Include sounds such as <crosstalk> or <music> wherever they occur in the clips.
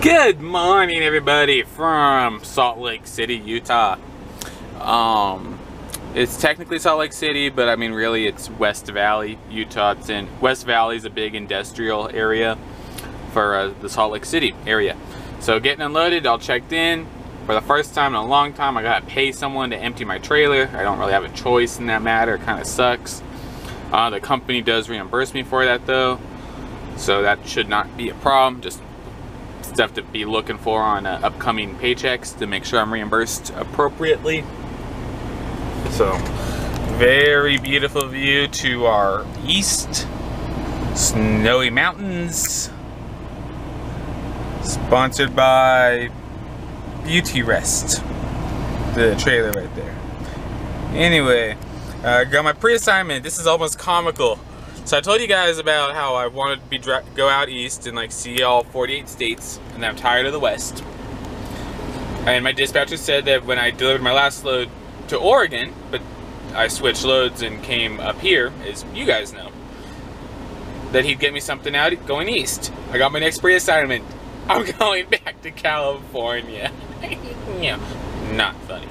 Good morning, everybody from Salt Lake City, Utah. Um, it's technically Salt Lake City, but I mean, really, it's West Valley, Utah. It's in West Valley is a big industrial area for uh, the Salt Lake City area. So getting unloaded, all checked in. For the first time in a long time, I gotta pay someone to empty my trailer. I don't really have a choice in that matter. It kind of sucks. Uh, the company does reimburse me for that though, so that should not be a problem. Just stuff to be looking for on uh, upcoming paychecks to make sure I'm reimbursed appropriately. So, very beautiful view to our east. Snowy mountains. Sponsored by Beautyrest. The trailer right there. Anyway, I uh, got my pre-assignment. This is almost comical. So I told you guys about how I wanted to be go out east and like see all 48 states, and I'm tired of the west. And my dispatcher said that when I delivered my last load to Oregon, but I switched loads and came up here, as you guys know, that he'd get me something out going east. I got my next pre-assignment. <laughs> I'm going back to California. <laughs> yeah, not funny.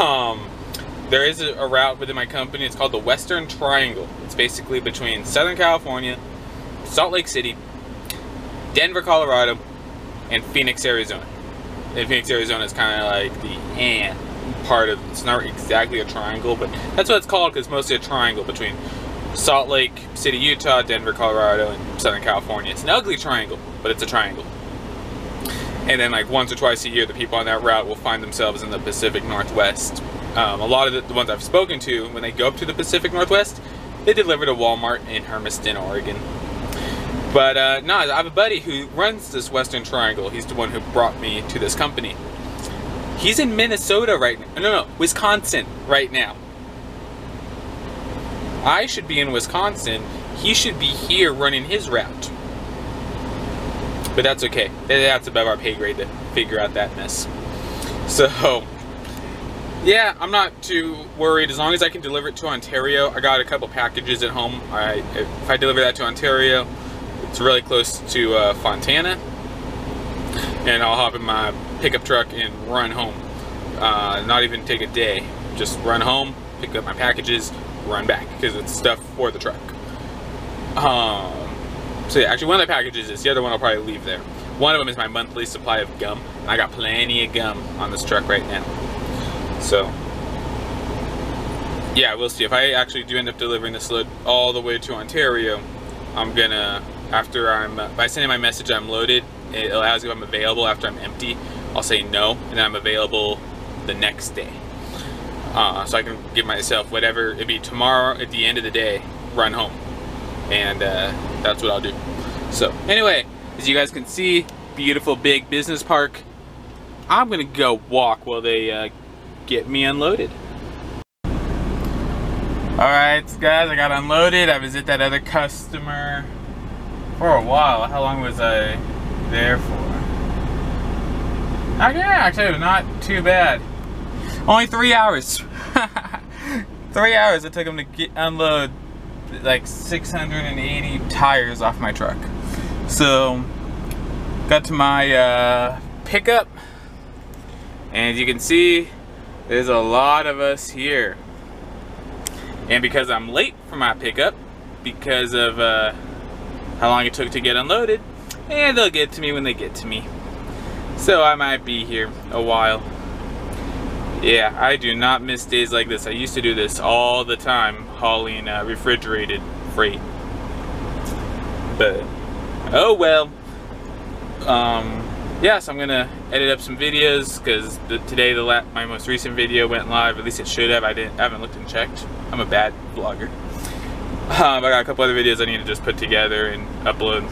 Um, there is a, a route within my company. It's called the Western Triangle. It's basically between Southern California, Salt Lake City, Denver, Colorado, and Phoenix, Arizona. And Phoenix, Arizona is kind of like the and part of, it's not exactly a triangle, but that's what it's called because it's mostly a triangle between Salt Lake City, Utah, Denver, Colorado, and Southern California. It's an ugly triangle, but it's a triangle. And then like once or twice a year, the people on that route will find themselves in the Pacific Northwest. Um, a lot of the, the, ones I've spoken to, when they go up to the Pacific Northwest, they deliver to Walmart in Hermiston, Oregon. But uh, no, I have a buddy who runs this Western Triangle. He's the one who brought me to this company. He's in Minnesota right now. No, no, Wisconsin right now. I should be in Wisconsin. He should be here running his route. But that's okay. That's above our pay grade to figure out that mess. So, yeah, I'm not too worried. As long as I can deliver it to Ontario, I got a couple packages at home. I, if I deliver that to Ontario, it's really close to uh, Fontana. And I'll hop in my pickup truck and run home. Uh, not even take a day. Just run home, pick up my packages, run back because it's stuff for the truck. Um, so yeah, actually one of the packages is the other one I'll probably leave there. One of them is my monthly supply of gum. And I got plenty of gum on this truck right now. So yeah, we'll see. If I actually do end up delivering this load all the way to Ontario, I'm gonna, after I'm, by sending my message I'm loaded, it allows you if I'm available after I'm empty. I'll say no, and I'm available the next day. Uh, so I can give myself whatever, it'd be tomorrow at the end of the day, run home. And uh, that's what I'll do. So anyway, as you guys can see, beautiful big business park. I'm gonna go walk while they uh, get me unloaded. Alright guys, I got unloaded. I was at that other customer for a while. How long was I there for? Okay, actually, not too bad. Only three hours. <laughs> three hours it took him to get, unload like 680 tires off my truck. So, got to my uh, pickup, and as you can see, there's a lot of us here. And because I'm late for my pickup, because of uh, how long it took to get unloaded, and they'll get to me when they get to me. So I might be here a while. Yeah, I do not miss days like this. I used to do this all the time, hauling uh, refrigerated freight. But, oh well. Um, yeah, so I'm gonna edit up some videos because today the my most recent video went live. At least it should have. I didn't I haven't looked and checked. I'm a bad vlogger. Um, I got a couple other videos I need to just put together and upload.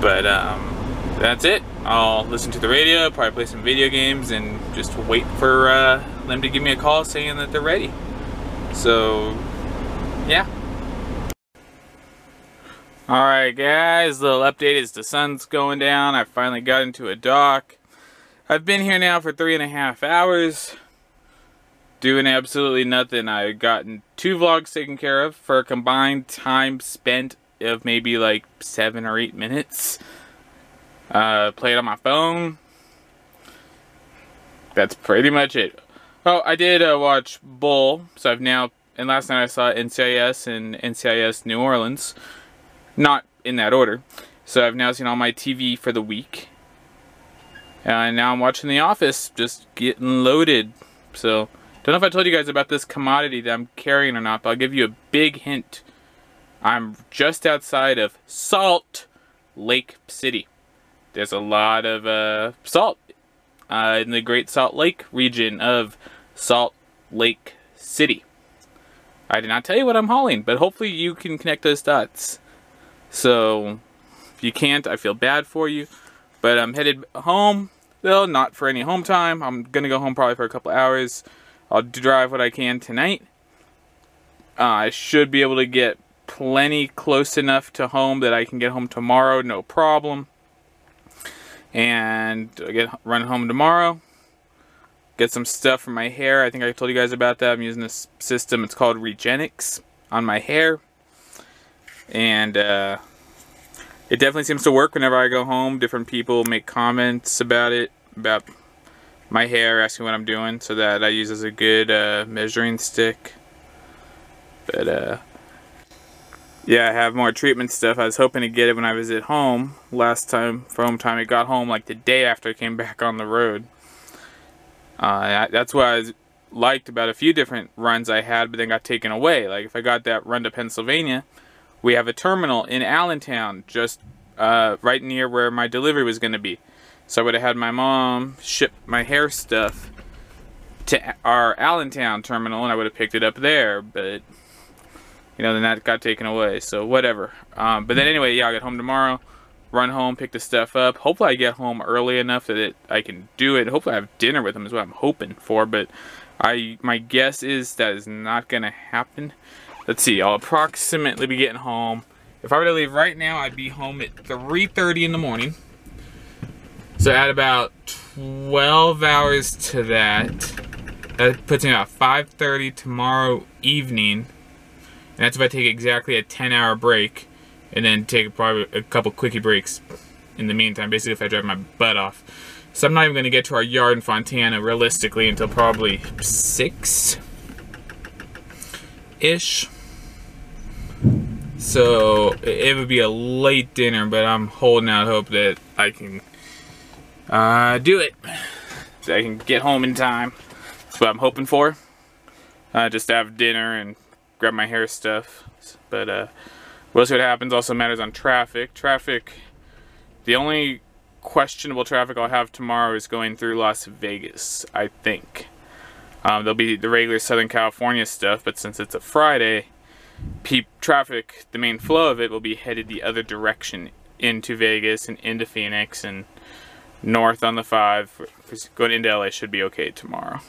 But um, that's it. I'll listen to the radio, probably play some video games, and just wait for uh, them to give me a call saying that they're ready. So, yeah. Alright guys, little update is the sun's going down. I finally got into a dock. I've been here now for three and a half hours. Doing absolutely nothing. I've gotten two vlogs taken care of for a combined time spent of maybe like seven or eight minutes. Uh, play it on my phone. That's pretty much it. Oh, I did uh, watch Bull, so I've now, and last night I saw NCIS and NCIS New Orleans. Not in that order. So I've now seen all my TV for the week. And now I'm watching The Office, just getting loaded. So, don't know if I told you guys about this commodity that I'm carrying or not, but I'll give you a big hint. I'm just outside of Salt Lake City. There's a lot of uh, salt uh, in the Great Salt Lake region of Salt Lake City. I did not tell you what I'm hauling, but hopefully you can connect those dots. So, if you can't, I feel bad for you. But I'm headed home, though, not for any home time. I'm going to go home probably for a couple hours. I'll drive what I can tonight. Uh, I should be able to get plenty close enough to home that I can get home tomorrow, no problem. And I get run home tomorrow. Get some stuff for my hair. I think I told you guys about that. I'm using this system. It's called Regenix on my hair. And uh, it definitely seems to work whenever I go home. Different people make comments about it, about my hair, asking what I'm doing, so that I use as a good uh, measuring stick. But uh, yeah, I have more treatment stuff. I was hoping to get it when I was at home last time for home time. It got home like the day after I came <laughs> back on the road. Uh, that's what I liked about a few different runs I had, but then got taken away. Like if I got that run to Pennsylvania, we have a terminal in Allentown, just uh, right near where my delivery was going to be. So I would have had my mom ship my hair stuff to our Allentown terminal, and I would have picked it up there. But you know, then that got taken away. So whatever. Um, but then anyway, yeah, I'll get home tomorrow, run home, pick the stuff up. Hopefully, I get home early enough that it, I can do it. Hopefully, I have dinner with them is what I'm hoping for. But I, my guess is that is not going to happen let's see, I'll approximately be getting home. If I were to leave right now, I'd be home at 3.30 in the morning. So add about 12 hours to that. That puts me about 5.30 tomorrow evening. And that's if I take exactly a 10 hour break. And then take probably a couple quickie breaks in the meantime. Basically if I drive my butt off. So I'm not even going to get to our yard in Fontana realistically until probably 6 ish. So it would be a late dinner, but I'm holding out hope that I can uh, do it. So I can get home in time. That's what I'm hoping for. Uh, just have dinner and grab my hair stuff. But uh, we'll see what happens. Also matters on traffic. Traffic, the only questionable traffic I'll have tomorrow is going through Las Vegas, I think. Um, there'll be the regular Southern California stuff, but since it's a Friday, traffic, the main flow of it will be headed the other direction into Vegas and into Phoenix and north on the 5. Going into LA should be okay tomorrow.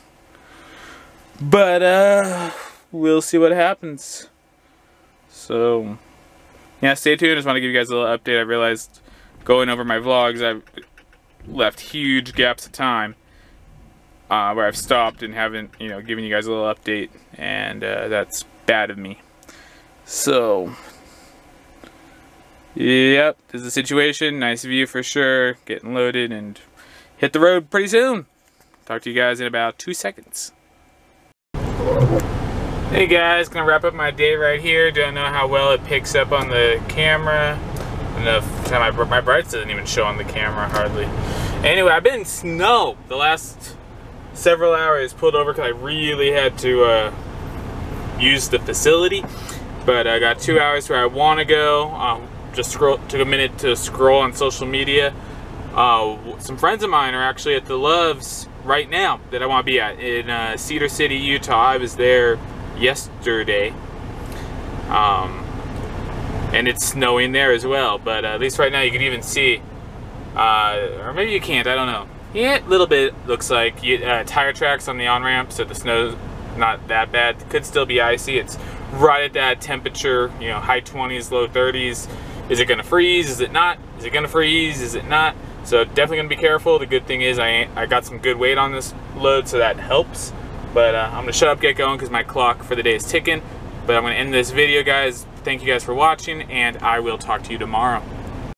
But, uh, we'll see what happens. So, yeah, stay tuned. I just want to give you guys a little update. I realized going over my vlogs, I've left huge gaps of time uh, where I've stopped and haven't, you know, given you guys a little update. And uh, that's bad of me. So, yep, this is the situation. Nice view for sure. Getting loaded and hit the road pretty soon. Talk to you guys in about two seconds. Hey guys, gonna wrap up my day right here. Don't know how well it picks up on the camera. Enough time my, my brights doesn't even show on the camera hardly. Anyway, I've been in snow the last several hours. Pulled over because I really had to uh, use the facility. But I got two hours where I want to go. Um, just scroll, took a minute to scroll on social media. Uh, some friends of mine are actually at the Loves right now that I want to be at in uh, Cedar City, Utah. I was there yesterday. Um, and it's snowing there as well. But uh, at least right now you can even see, uh, or maybe you can't, I don't know. Yeah, a little bit looks like uh, tire tracks on the on-ramp, so the snow's not that bad. Could still be icy. It's right at that temperature, you know, high 20s, low 30s. Is it gonna freeze? Is it not? Is it gonna freeze? Is it not? So definitely gonna be careful. The good thing is I, I got some good weight on this load, so that helps. But uh, I'm gonna shut up, get going, because my clock for the day is ticking. But I'm gonna end this video, guys. Thank you guys for watching, and I will talk to you tomorrow.